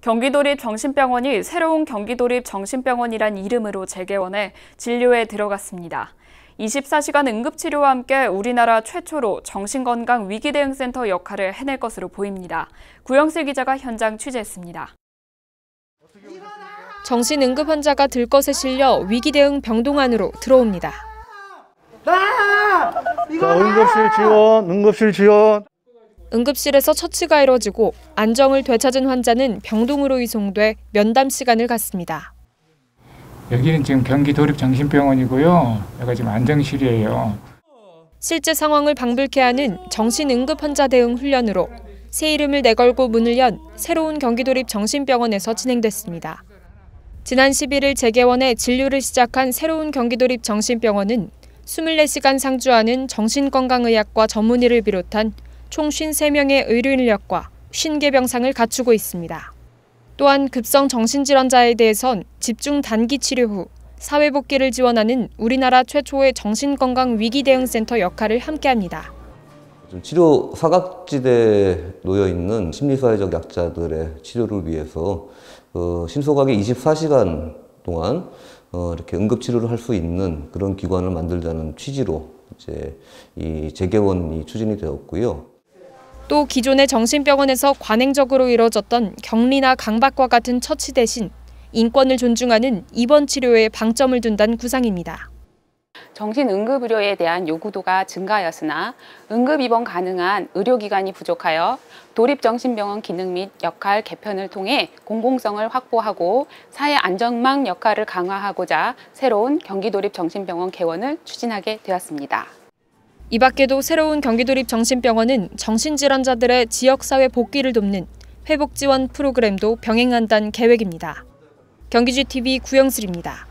경기도립 정신병원이 새로운 경기도립 정신병원이란 이름으로 재개원해 진료에 들어갔습니다. 24시간 응급치료와 함께 우리나라 최초로 정신건강 위기대응센터 역할을 해낼 것으로 보입니다. 구영슬 기자가 현장 취재했습니다. 정신응급 환자가 들것에 실려 위기대응 병동 안으로 들어옵니다. 자, 응급실 지원, 응급실 지원. 응급실에서 처치가 이뤄지고 안정을 되찾은 환자는 병동으로 이송돼 면담 시간을 갖습니다. 여기는 지금 경기 도립 정신병원이고요. 여기가 지금 안정실이에요. 실제 상황을 방불케 하는 정신응급 환자 대응 훈련으로 새 이름을 내걸고 문을 연 새로운 경기 도립 정신병원에서 진행됐습니다. 지난 11일 재개원해 진료를 시작한 새로운 경기 도립 정신병원은 24시간 상주하는 정신건강의학과 전문의를 비롯한 총 53명의 의료 인력과 50개 병상을 갖추고 있습니다. 또한 급성 정신질환자에 대해선 집중 단기 치료 후 사회 복귀를 지원하는 우리나라 최초의 정신건강 위기 대응 센터 역할을 함께합니다. 치료 사각지대에 놓여 있는 심리사회적 약자들의 치료를 위해서 어, 신속하게 24시간 동안 어, 이렇게 응급 치료를 할 수 있는 그런 기관을 만들자는 취지로 이제 이 재개원이 추진이 되었고요. 또 기존의 정신병원에서 관행적으로 이뤄졌던 격리나 강박과 같은 처치 대신 인권을 존중하는 입원 치료에 방점을 둔다는 구상입니다. 정신응급의료에 대한 요구도가 증가하였으나 응급 입원 가능한 의료기관이 부족하여 도립정신병원 기능 및 역할 개편을 통해 공공성을 확보하고 사회 안전망 역할을 강화하고자 새로운 경기도립정신병원 개원을 추진하게 되었습니다. 이 밖에도 새로운 경기도립 정신병원은 정신질환자들의 지역사회 복귀를 돕는 회복지원 프로그램도 병행한다는 계획입니다. 경기지TV 구영슬입니다.